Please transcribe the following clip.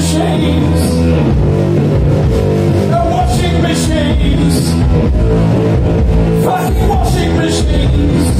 machines. The washing machines. Fucking washing machines.